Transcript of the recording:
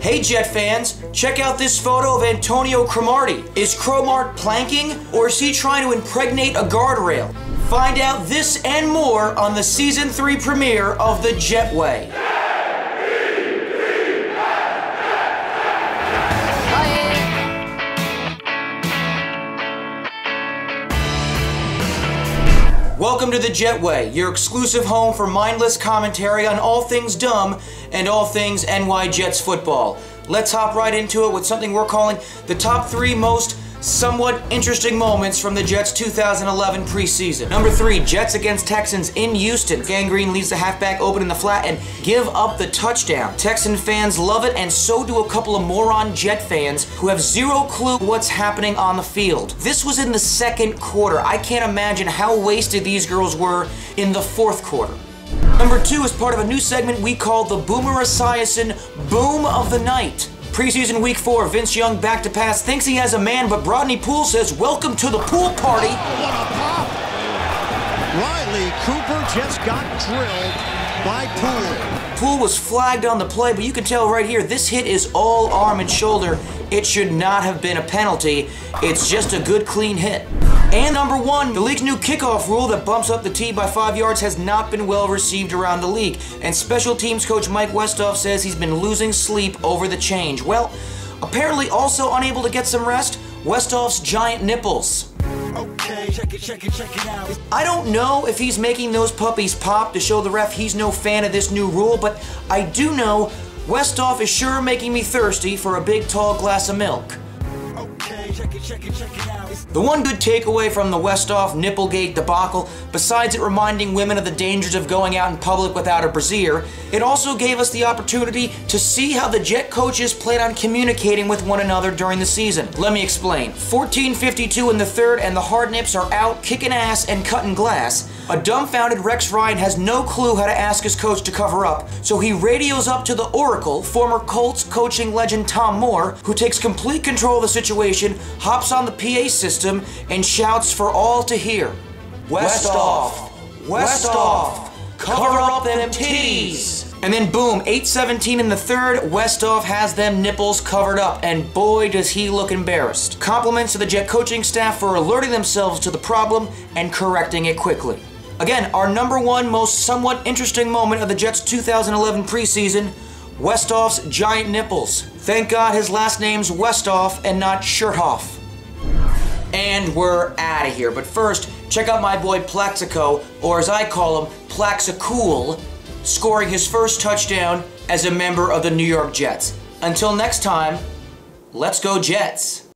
Hey Jet fans, check out this photo of Antonio Cromartie. Is Cromart planking or is he trying to impregnate a guardrail? Find out this and more on the season 3 premiere of The Jetway. Welcome to the Jetway, your exclusive home for mindless commentary on all things dumb and all things NY Jets football. Let's hop right into it with something we're calling the top three most somewhat interesting moments from the Jets 2011 preseason. Number three, Jets against Texans in Houston. Gang Green leaves the halfback open in the flat and give up the touchdown. Texan fans love it, and so do a couple of moron Jet fans who have zero clue what's happening on the field. This was in the second quarter. I can't imagine how wasted these girls were in the fourth quarter. Number two is part of a new segment we call the Boomer Esiason Boom of the Night. Preseason week four, Vince Young back to pass, thinks he has a man, but Brodney Pool says, Welcome to the pool party. Riley Cooper just got drilled by Pool. Pool was flagged on the play, but you can tell right here, this hit is all arm and shoulder. It should not have been a penalty. It's just a good, clean hit. And number one, the league's new kickoff rule that bumps up the tee by five yards has not been well received around the league. And special teams coach Mike Westhoff says he's been losing sleep over the change. Well, apparently also unable to get some rest, Westhoff's giant nipples. Check it, check it, check it out. I don't know if he's making those puppies pop to show the ref he's no fan of this new rule, but I do know Westhoff is sure making me thirsty for a big tall glass of milk. Check it, check it, check it out. The one good takeaway from the Westhoff Nipplegate debacle, besides it reminding women of the dangers of going out in public without a brassiere, it also gave us the opportunity to see how the Jet coaches plan on communicating with one another during the season. Let me explain. 1452 in the third, and the Hard Nips are out kicking ass and cutting glass. A dumbfounded Rex Ryan has no clue how to ask his coach to cover up, so he radios up to the Oracle, former Colts coaching legend Tom Moore, who takes complete control of the situation, hops on the PA system, and shouts for all to hear. Westhoff! Westhoff! Cover up them titties! And then boom, 817 in the third, Westhoff has them nipples covered up, and boy does he look embarrassed. Compliments to the Jet coaching staff for alerting themselves to the problem and correcting it quickly. Again, our number one most somewhat interesting moment of the Jets 2011 preseason, Westhoff's giant nipples. Thank God his last name's Westhoff and not Shirthoff. And we're out of here. But first, check out my boy Plaxico, or as I call him, Plaxicool, scoring his first touchdown as a member of the New York Jets. Until next time, let's go Jets.